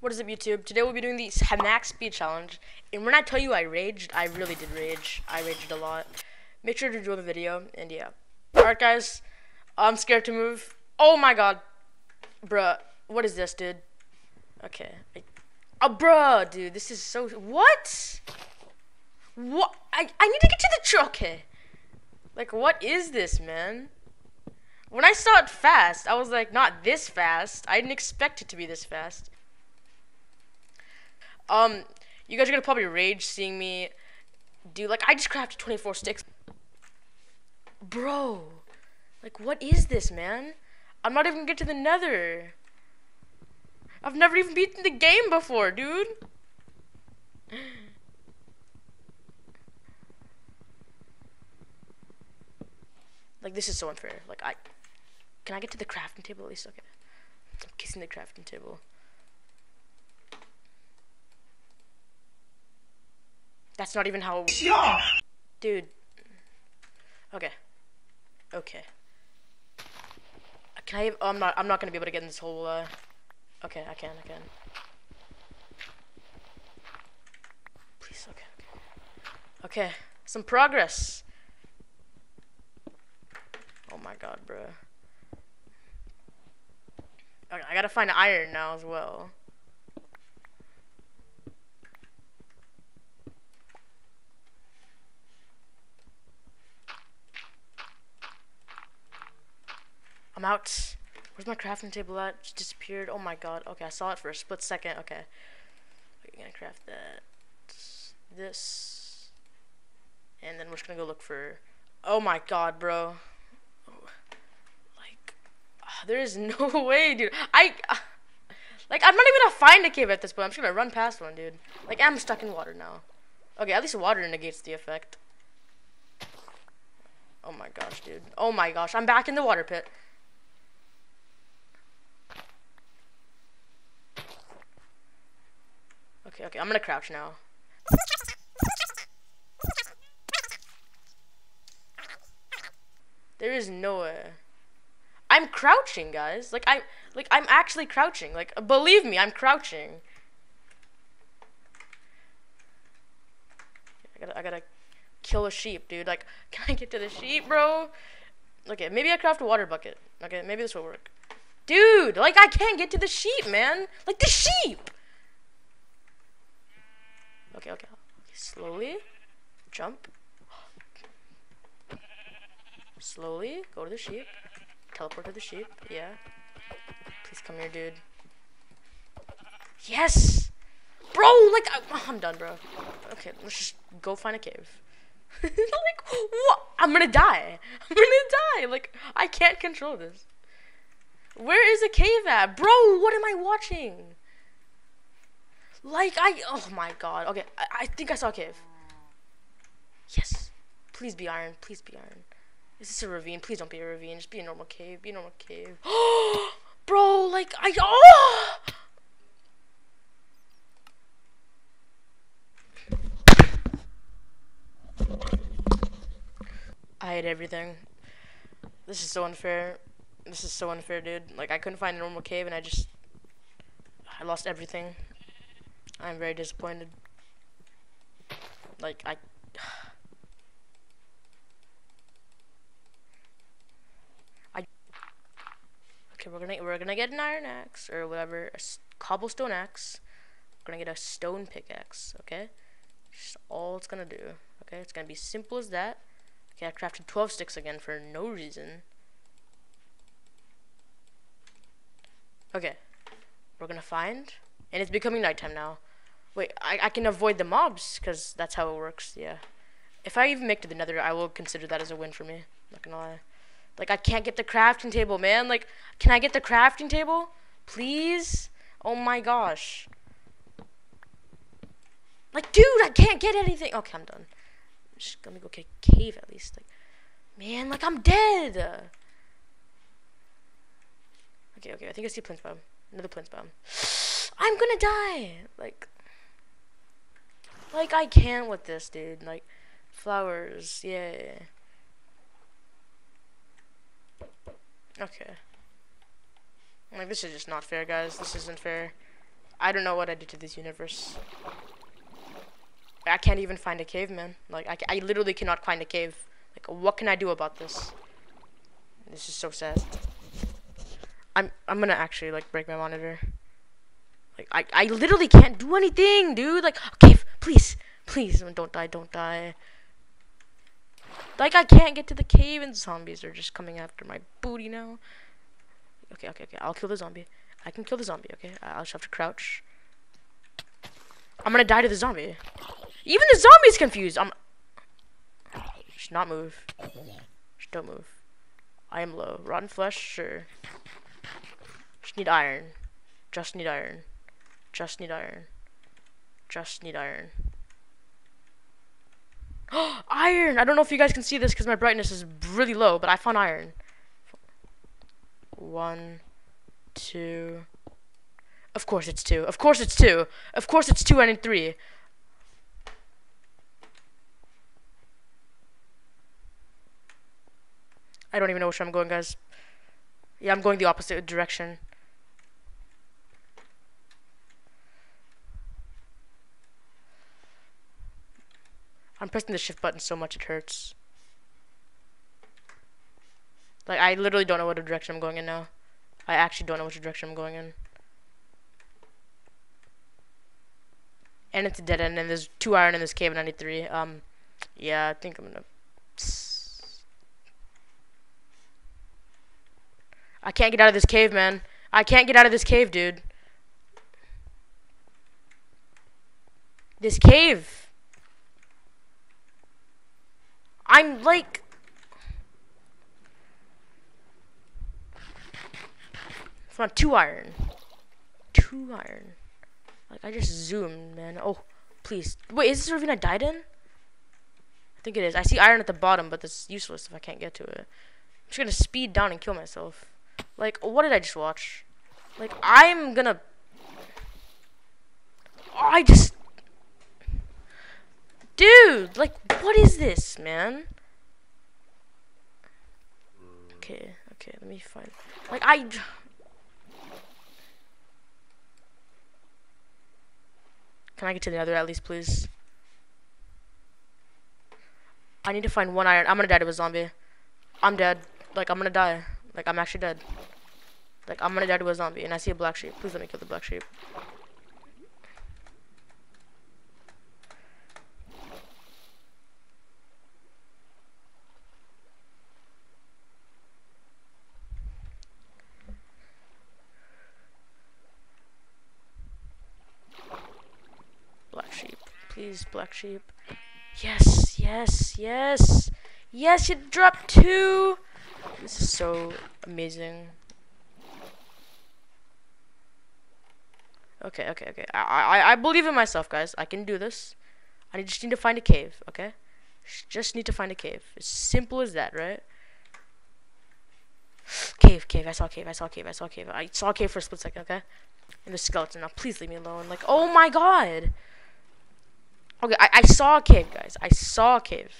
What is up, YouTube? Today we'll be doing the max speed challenge. And when I tell you I raged, I really did rage. I raged a lot. Make sure to enjoy the video, and yeah. Alright, guys. I'm scared to move. Oh my god. Bruh. What is this, dude? Okay. Oh, bruh, dude. This is so... What? What? I, I need to get to the truck. Okay. Like, what is this, man? When I saw it fast, I was like, not this fast. I didn't expect it to be this fast. Um, you guys are gonna probably rage seeing me do like I just crafted 24 sticks. Bro, like what is this, man? I'm not even get to the nether. I've never even beaten the game before, dude. Like this is so unfair. Like I can I get to the crafting table at least? Okay. I'm kissing the crafting table. That's not even how. Yeah. Dude. Okay. Okay. Can I? Oh, I'm not. I'm not gonna be able to get in this hole. Uh... Okay, I can. I can. Please. Okay. Okay. Okay. Some progress. Oh my god, bro. Okay, I gotta find iron now as well. I'm out. Where's my crafting table at? It disappeared. Oh my god. Okay, I saw it for a split second. Okay. We're gonna craft that. This. And then we're just gonna go look for. Oh my god, bro. Like, uh, there is no way, dude. I. Uh, like, I'm not even gonna find a cave at this point. I'm just gonna run past one, dude. Like, I'm stuck in water now. Okay, at least water negates the effect. Oh my gosh, dude. Oh my gosh, I'm back in the water pit. Okay, okay, I'm gonna crouch now. There is no way. I'm crouching, guys. Like I'm like I'm actually crouching. Like uh, believe me, I'm crouching. I gotta I gotta kill a sheep, dude. Like, can I get to the sheep, bro? Okay, maybe I craft a water bucket. Okay, maybe this will work. Dude, like I can't get to the sheep, man. Like the sheep. Okay, okay. Slowly. Jump. Slowly. Go to the sheep. Teleport to the sheep. Yeah. Please come here, dude. Yes! Bro, like, I, oh, am done, bro. Okay, let's just go find a cave. like, what? I'm gonna die. I'm gonna die. Like, I can't control this. Where is a cave at? Bro, what am I watching? Like, I, oh my god. Okay, I, I think I saw a cave. Yes. Please be iron. Please be iron. Is this a ravine? Please don't be a ravine. Just be a normal cave. Be a normal cave. Bro, like, I, oh! I hate everything. This is so unfair. This is so unfair, dude. Like, I couldn't find a normal cave, and I just... I lost everything. I'm very disappointed. Like I. I. Okay, we're gonna we're gonna get an iron axe or whatever, a cobblestone axe. We're gonna get a stone pickaxe. Okay, just all it's gonna do. Okay, it's gonna be simple as that. Okay, I crafted 12 sticks again for no reason. Okay, we're gonna find, and it's becoming nighttime now. Wait, I, I can avoid the mobs, because that's how it works, yeah. If I even make to the nether, I will consider that as a win for me. Not gonna lie. Like, I can't get the crafting table, man. Like, can I get the crafting table? Please? Oh my gosh. Like, dude, I can't get anything. Okay, I'm done. Just let me go get a cave at least. Like, man, like, I'm dead. Okay, okay, I think I see a plant bomb. Another plant bomb. I'm gonna die. Like, like, I can with this, dude. Like, flowers, yeah. Okay. Like, this is just not fair, guys. This isn't fair. I don't know what I did to this universe. I can't even find a cave, man. Like, I, I literally cannot find a cave. Like, what can I do about this? This is so sad. I'm, I'm gonna actually, like, break my monitor. Like, I, I literally can't do anything, dude. Like, cave, please, don't die, don't die. Like, I can't get to the cave and zombies are just coming after my booty now. Okay, okay, okay, I'll kill the zombie. I can kill the zombie, okay? I'll just have to crouch. I'm gonna die to the zombie. Even the zombie's confused. I'm. Just not move. Just don't move. I am low. Rotten flesh, sure. Just need iron. Just need iron. Just need iron. Just need iron. iron! I don't know if you guys can see this because my brightness is really low, but I found iron. One, two. Of course it's two. Of course it's two. Of course it's two and three. I don't even know which way I'm going, guys. Yeah, I'm going the opposite direction. I'm pressing the shift button so much it hurts. Like, I literally don't know what direction I'm going in now. I actually don't know which direction I'm going in. And it's a dead end, and there's two iron in this cave, and I need three. Um, yeah, I think I'm gonna... I can't get out of this cave, man. I can't get out of this cave, dude. This cave. I'm like... It's not two iron. Two iron. Like, I just zoomed, man. Oh, please. Wait, is this ravine I died in? I think it is. I see iron at the bottom, but that's useless if I can't get to it. I'm just gonna speed down and kill myself. Like, what did I just watch? Like, I'm gonna... Oh, I just... Dude, like, what is this, man? Okay, okay, let me find... Like, I... Can I get to the other at least, please? I need to find one iron. I'm gonna die to a zombie. I'm dead. Like, I'm gonna die. Like, I'm actually dead. Like, I'm gonna die to a zombie, and I see a black sheep. Please let me kill the black sheep. Black sheep. Please, black sheep. Yes, yes, yes. Yes, you dropped two. This is so amazing. Okay, okay, okay. I, I, I believe in myself, guys. I can do this. I just need to find a cave, okay? Just need to find a cave. As simple as that, right? Cave, cave. I saw cave. I saw cave. I saw cave. I saw cave for a split second, okay? And the skeleton. Now, please leave me alone. Like, oh my god. Okay, I, I saw a cave, guys. I saw a cave.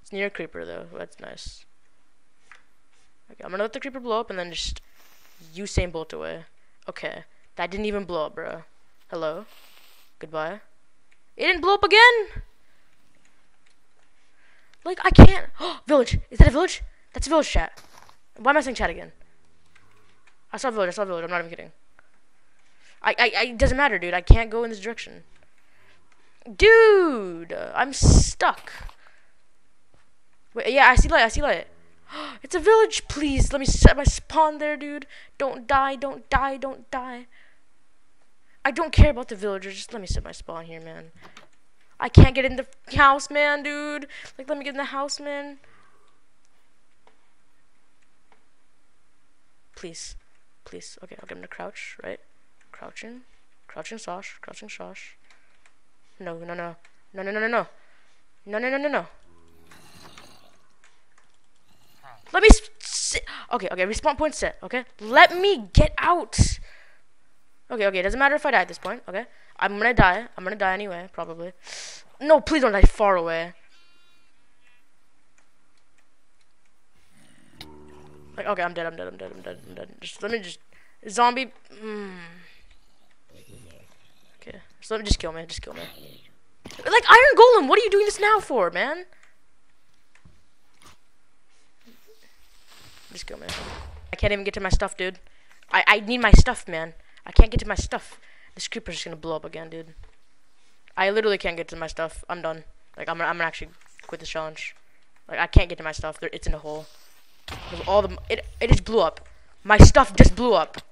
It's near a creeper, though. That's nice. Okay, I'm gonna let the creeper blow up and then just Usain Bolt away. Okay, that didn't even blow up, bro. Hello? Goodbye. It didn't blow up again! Like, I can't. village! Is that a village? That's a village chat. Why am I saying chat again? I saw a village, I saw a village, I'm not even kidding. I, I, I, it doesn't matter, dude. I can't go in this direction. Dude! I'm stuck. Wait, yeah, I see light, I see light. It's a village, please. Let me set my spawn there, dude. Don't die, don't die, don't die. I don't care about the villagers. Just let me set my spawn here, man. I can't get in the house, man, dude. Like, let me get in the house, man. Please. Please. Okay, okay, I'm gonna crouch, right? Crouching. Crouching sosh. Crouching sosh. No, no, no. No, no, no, no, no. No, no, no, no, no. Let me sit. Okay, okay, respawn point set, okay? Let me get out. Okay, okay, it doesn't matter if I die at this point, okay? I'm gonna die. I'm gonna die anyway, probably. No, please don't die far away. Like, okay, I'm dead, I'm dead, I'm dead, I'm dead, I'm dead. Just let me just zombie. Mm. So let me just kill me, just kill me. Like Iron Golem, what are you doing this now for, man? Just kill me. I can't even get to my stuff, dude. I I need my stuff, man. I can't get to my stuff. This creeper's just gonna blow up again, dude. I literally can't get to my stuff. I'm done. Like I'm I'm gonna actually quit this challenge. Like I can't get to my stuff. It's in a hole. All the it it just blew up. My stuff just blew up.